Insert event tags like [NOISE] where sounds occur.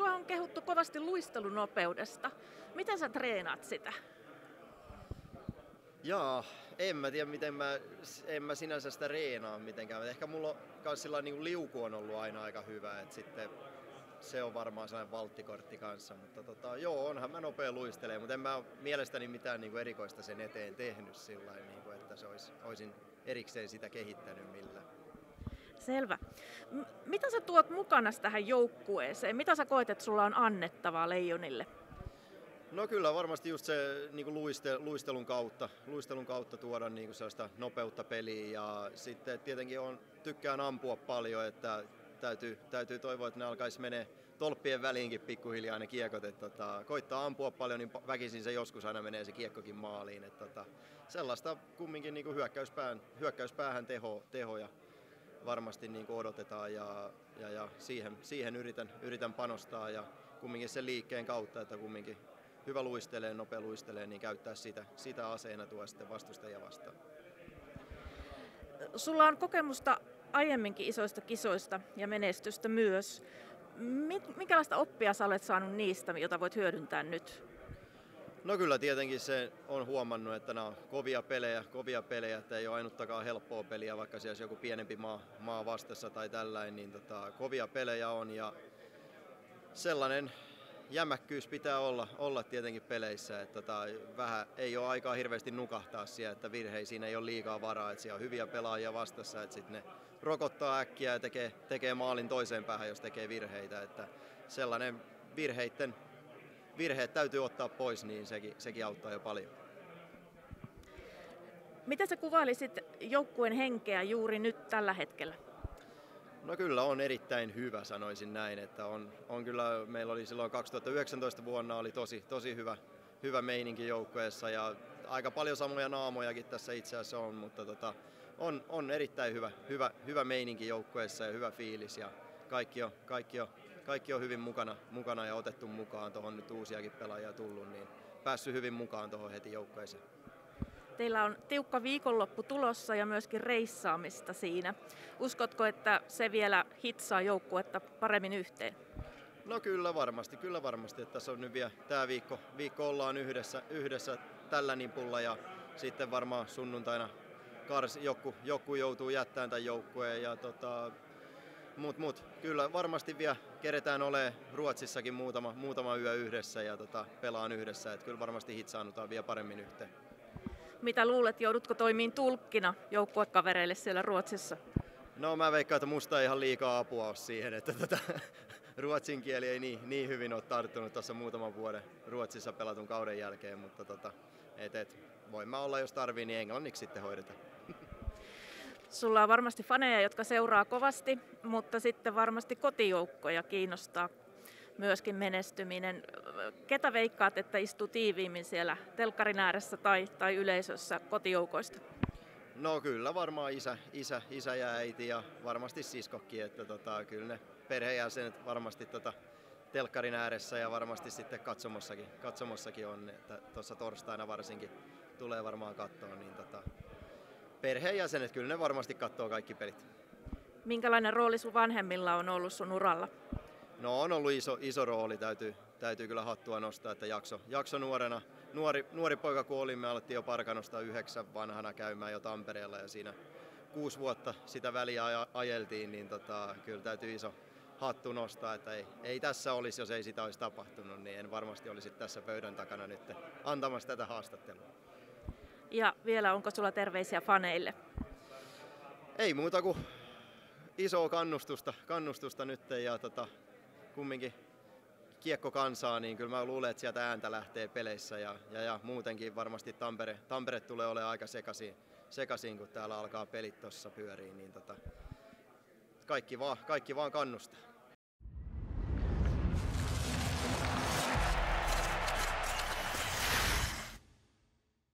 on kehuttu kovasti luistelunopeudesta. Miten sä treenaat sitä? Jaa, en mä tiedä miten mä, en mä sinänsä sitä reenaa mitenkään. Ehkä mulla on kans sillä niin liuku on ollut aina aika hyvä, että sitten se on varmaan sellainen valttikortti kanssa. Mutta tota, joo, onhan mä nopea luistelee, mutta en mä mielestäni mitään niin kuin erikoista sen eteen tehnyt sillä niin kuin, että se olisi, olisin erikseen sitä kehittänyt millään. Selvä. M- mitä sä tuot mukana tähän joukkueeseen? Mitä sä koet, että sulla on annettavaa Leijonille? No kyllä varmasti just se niin kuin luiste, luistelun, kautta, luistelun kautta tuoda niin kuin sellaista nopeutta peliin ja sitten tietenkin on, tykkään ampua paljon, että täytyy, täytyy toivoa, että ne alkaisi menee tolppien väliinkin pikkuhiljaa ne kiekot. Että tota, koittaa ampua paljon, niin väkisin se joskus aina menee se kiekkokin maaliin. Että tota, sellaista kumminkin niin kuin hyökkäyspään, hyökkäyspäähän teho, tehoja varmasti niin kuin odotetaan ja, ja, ja siihen, siihen yritän, yritän panostaa ja kumminkin sen liikkeen kautta, että kumminkin hyvä luistelee, nopea luistelee, niin käyttää sitä, sitä aseena tuo sitten vastustajia vastaan. Sulla on kokemusta aiemminkin isoista kisoista ja menestystä myös. Minkälaista oppia sä olet saanut niistä, jota voit hyödyntää nyt? No kyllä tietenkin se on huomannut, että nämä on kovia pelejä, kovia pelejä, että ei ole ainuttakaan helppoa peliä, vaikka siellä joku pienempi maa, maa vastassa tai tällainen, niin tota, kovia pelejä on ja sellainen jämäkkyys pitää olla, olla tietenkin peleissä, että tota, vähän ei ole aikaa hirveästi nukahtaa siellä, että virheisiin ei ole liikaa varaa, että siellä on hyviä pelaajia vastassa, että sitten ne rokottaa äkkiä ja tekee, tekee maalin toiseen päähän, jos tekee virheitä, että sellainen virheiden, virheet täytyy ottaa pois, niin sekin, sekin auttaa jo paljon. Miten sä kuvailisit joukkueen henkeä juuri nyt tällä hetkellä? No kyllä on erittäin hyvä, sanoisin näin, että on, on kyllä, meillä oli silloin 2019 vuonna oli tosi, tosi hyvä, hyvä meininki joukkueessa ja aika paljon samoja naamojakin tässä itse asiassa on, mutta tota, on, on erittäin hyvä, hyvä, hyvä meininki joukkueessa ja hyvä fiilis ja kaikki on, kaikki on, kaikki on hyvin mukana, mukana ja otettu mukaan tuohon nyt uusiakin pelaajia tullut, niin päässyt hyvin mukaan tuohon heti joukkueeseen. Teillä on tiukka viikonloppu tulossa ja myöskin reissaamista siinä. Uskotko, että se vielä hitsaa joukkuetta paremmin yhteen? No kyllä varmasti, kyllä varmasti. Että tässä on nyt vielä tämä viikko, viikko ollaan yhdessä, yhdessä tällä nipulla ja sitten varmaan sunnuntaina kars, joku, joku joutuu jättämään tämän joukkueen. Ja tota, mut, mut, kyllä varmasti vielä keretään ole Ruotsissakin muutama, muutama yö yhdessä ja tota, pelaan yhdessä. Että kyllä varmasti hitsaanutaan vielä paremmin yhteen. Mitä luulet, joudutko toimiin tulkkina joukkuekavereille siellä Ruotsissa? No mä veikkaan, että musta ei ihan liikaa apua ole siihen, että tota, [LAUGHS] ruotsin kieli ei niin, niin hyvin ole tarttunut tuossa muutaman vuoden Ruotsissa pelatun kauden jälkeen, mutta tota, et, et, voin mä olla, jos tarvii, niin englanniksi sitten hoidetaan. [LAUGHS] Sulla on varmasti faneja, jotka seuraa kovasti, mutta sitten varmasti kotijoukkoja kiinnostaa myöskin menestyminen. Ketä veikkaat, että istuu tiiviimmin siellä telkkarin ääressä tai, tai yleisössä kotijoukoista? No kyllä varmaan isä, isä, isä ja äiti ja varmasti siskokki, että tota, kyllä ne perheenjäsenet varmasti tota, telkkarin ääressä ja varmasti sitten katsomossakin, katsomossakin on, että tuossa torstaina varsinkin tulee varmaan katsoa, niin tota, perheenjäsenet kyllä ne varmasti katsoo kaikki pelit. Minkälainen rooli sun vanhemmilla on ollut sun uralla? No on ollut iso, iso rooli, täytyy, täytyy kyllä hattua nostaa, että jakso, jakso nuorena, nuori, nuori poika kun olin, me alettiin jo parkanosta yhdeksän vanhana käymään jo Tampereella ja siinä kuusi vuotta sitä väliä ajeltiin, niin tota, kyllä täytyy iso hattu nostaa, että ei, ei tässä olisi, jos ei sitä olisi tapahtunut, niin en varmasti olisi tässä pöydän takana nyt antamassa tätä haastattelua. Ja vielä, onko sulla terveisiä faneille? Ei muuta kuin isoa kannustusta, kannustusta nyt ja tota, kumminkin kiekko kansaa, niin kyllä mä luulen, että sieltä ääntä lähtee peleissä ja, ja, ja muutenkin varmasti Tampere, Tampere tulee olemaan aika sekaisin, sekaisin kun täällä alkaa pelit tuossa pyöriin, niin tota, kaikki, vaan, kaikki vaan kannustaa.